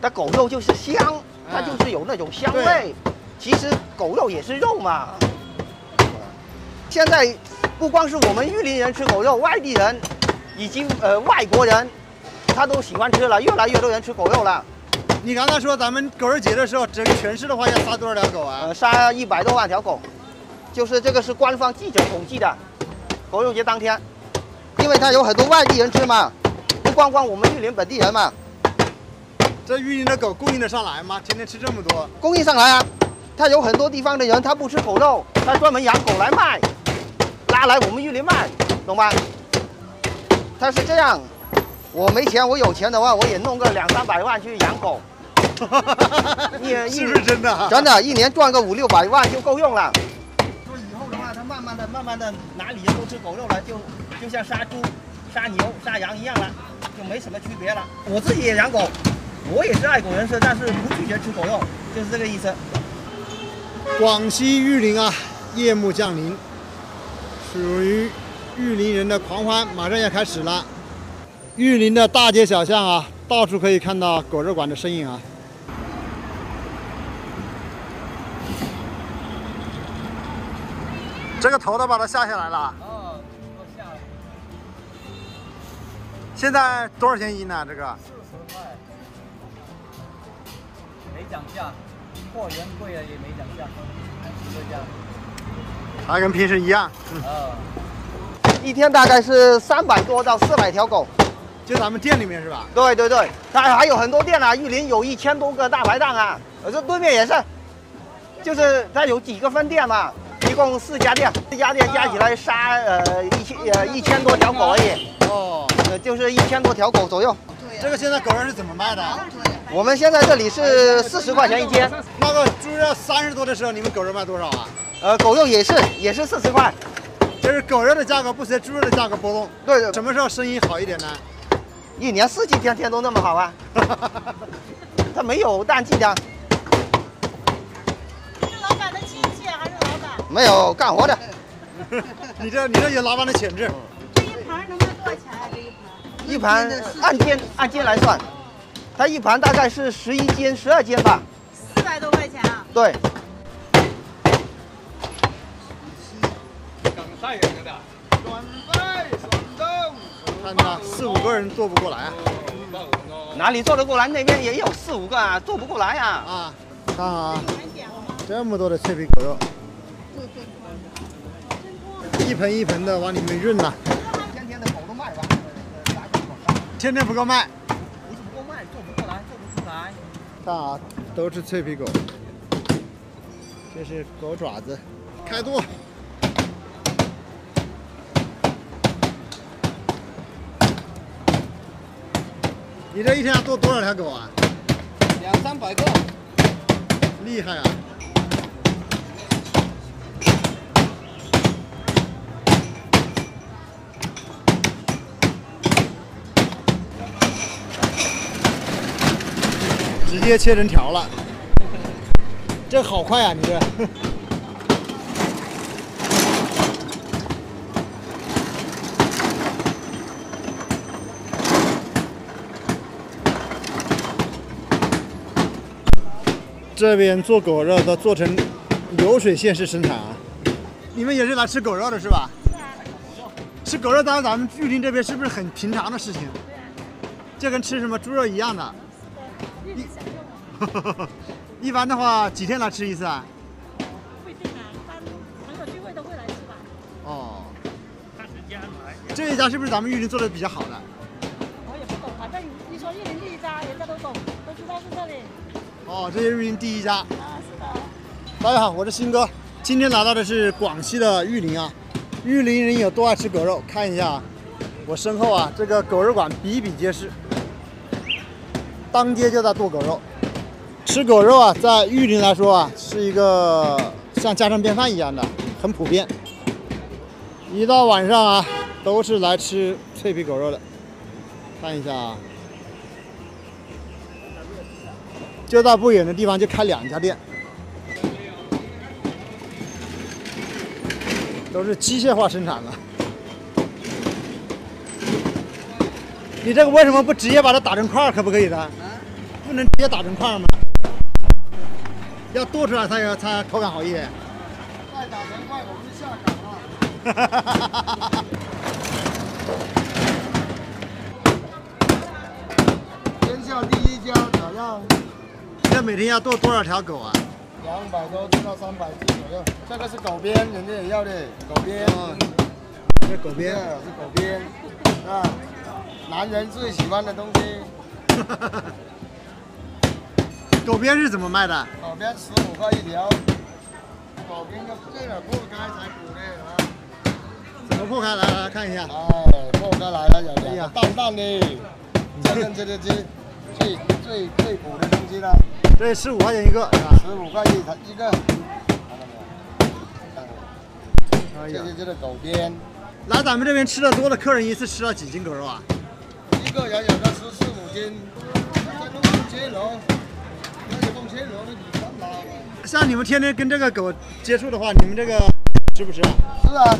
它狗肉就是香，它就是有那种香味。其实狗肉也是肉嘛。现在不光是我们玉林人吃狗肉，外地人以及呃外国人，他都喜欢吃了，越来越多人吃狗肉了。你刚才说咱们狗肉节的时候，整个全市的话要杀多少条狗啊？呃，杀一百多万条狗，就是这个是官方记者统计的，狗肉节当天，因为它有很多外地人吃嘛，不光光我们玉林本地人嘛。这玉林的狗供应得上来吗？天天吃这么多？供应上来啊，他有很多地方的人他不吃狗肉，他专门养狗来卖，拉来我们玉林卖，懂吗？他是这样，我没钱，我有钱的话，我也弄个两三百万去养狗。一是不是真的？真的，一年赚个五六百万就够用了。说以后的话，他慢慢的、慢慢的，哪里人都吃狗肉了，就就像杀猪、杀牛、杀羊一样了，就没什么区别了。我自己也养狗，我也是爱狗人士，但是不拒绝吃狗肉，就是这个意思。广西玉林啊，夜幕降临，属于玉林人的狂欢马上要开始了。玉林的大街小巷啊，到处可以看到狗肉馆的身影啊。这个头都把它下下来了。哦，都下了。现在多少钱一斤呢？这个？涨价，货源贵了也没涨价，还是这价。还跟平时一样。嗯。一天大概是三百多到四百条狗，就咱们店里面是吧？对对对，它还有很多店啊，玉林有一千多个大排档啊，我这对面也是，就是它有几个分店嘛。一共四家店，四家店加起来杀呃一千呃一千多条狗而已。哦，呃就是一千多条狗左右。这个现在狗肉是怎么卖的？我们现在这里是四十块钱一斤。那个猪肉三十多的时候，你们狗肉卖多少啊？呃，狗肉也是也是四十块。就是狗肉的价格不随猪肉的价格波动。对对。什么时候生意好一点呢？一年四季天天都那么好啊。它没有淡季的。是老板的亲戚还是老板没有干活的，你这你这有老板的潜质。这一盘能卖多少钱啊？这一盘？一盘按斤按斤来算，它一盘大概是十一斤十二斤吧。四百多块钱啊？对。刚晒人的，爽晒爽动。看着四五个人做不过来啊。哪里做得过来？那边也有四五个啊，做不过来啊。啊，看啊，这么多的脆皮狗肉。一盆一盆的往里面运呐，天天的狗都卖完，天天不够卖，不是不够卖，做不过来，做不出来。看啊，都是脆皮狗，这是狗爪子，开剁。你这一天要剁多少条狗啊？两三百个，厉害啊！接切成条了，这好快啊！你这，这边做狗肉都做成流水线式生产啊！你们也是来吃狗肉的是吧？吃狗肉，当然咱们玉林这边是不是很平常的事情？这跟吃什么猪肉一样的。一般的话，几天来吃一次啊？不一定啊，一般朋友聚会都会来吃吧。哦。看时间来。这一家是不是咱们玉林做的比较好的？我也不懂，反正你说玉林第一家，人家都懂，都知道是这里。哦，这是玉林第一家。啊，是的。大家好，我是新哥，今天来到的是广西的玉林啊。玉林人有多爱吃狗肉？看一下我身后啊，这个狗肉馆比比皆是。当街就在剁狗肉，吃狗肉啊，在玉林来说啊，是一个像家常便饭一样的，很普遍。一到晚上啊，都是来吃脆皮狗肉的。看一下啊，就在不远的地方就开两家店，都是机械化生产的。你这个为什么不直接把它打成块儿？可不可以的？不能直接打成块吗？要剁出来才有才口感好一点。再打成块我们就下岗了。天下第一家咋样？要每天要剁多少条狗啊？两百多只到三百只左右。这个是狗鞭，人家也要的狗鞭。哦这狗这鞭，是狗鞭，啊，男人最喜欢的东西。狗鞭是怎么卖的？狗鞭十五块一条，狗鞭要这样破开才补的啊。怎么破开？来来来看一下。哎，破开来了，有两个淡淡的，这跟这个鸡最最最补的东西了，这十五块钱一个，是吧？十五块一一个，看到没有？哎呀这就，这个狗鞭，来咱们这边吃的多的客人一次吃了几斤狗肉啊？一个人有的十四五斤，这都五千罗，像你们天天跟这个狗接触的话，你们这个吃不吃啊？是啊，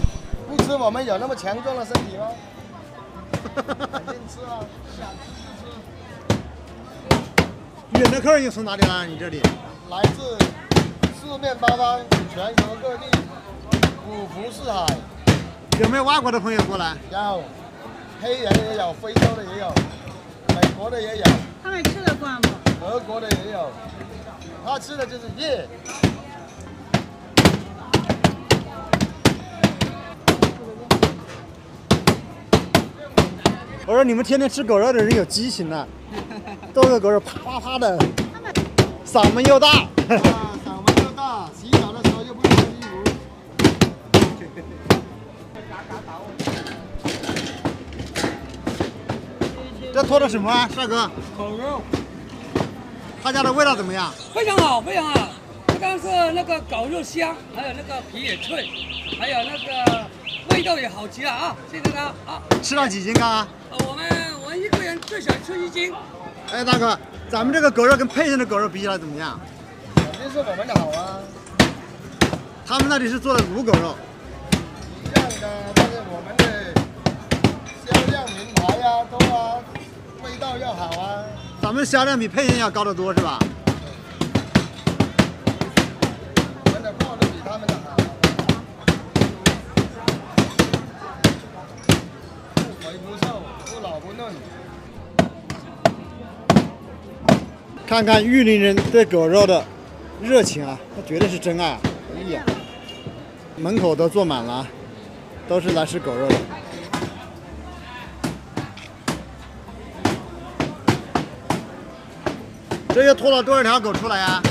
不吃我们有那么强壮的身体吗？肯定吃啊，想吃就吃。远的客人又从哪里来？你这里？来自四面八方、全国各地，五湖四海，有没有外国的朋友过来？有黑人也有，非洲的也有，美国的也有，他们吃得惯不？俄国的也有。他吃的就是叶，我说你们天天吃狗肉的人有激情呢，剁个狗肉啪啪啪的，嗓门又大。啊，嗓门又大，洗澡的时候又不穿衣服。这拖的什么啊，帅哥？狗肉他家的味道怎么样？非常好，非常好。不但是那个狗肉香，还有那个皮也脆，还有那个味道也好极了啊！谢谢大家啊！吃了几斤刚刚？呃我们我们一个人最少吃一斤，哎，大哥，咱们这个狗肉跟沛县的狗肉比起来怎么样？肯定是我们的好啊，他们那里是做的卤狗肉，一样的，但是我们的销量名牌呀、都啊，味道要好啊。咱们销量比配件要高得多，是吧？他们的。不肥不瘦，不老不嫩。看看玉林人对狗肉的热情啊，那绝对是真爱啊！哎呀，门口都坐满了，都是来吃狗肉的。这又拖了多少条狗出来呀、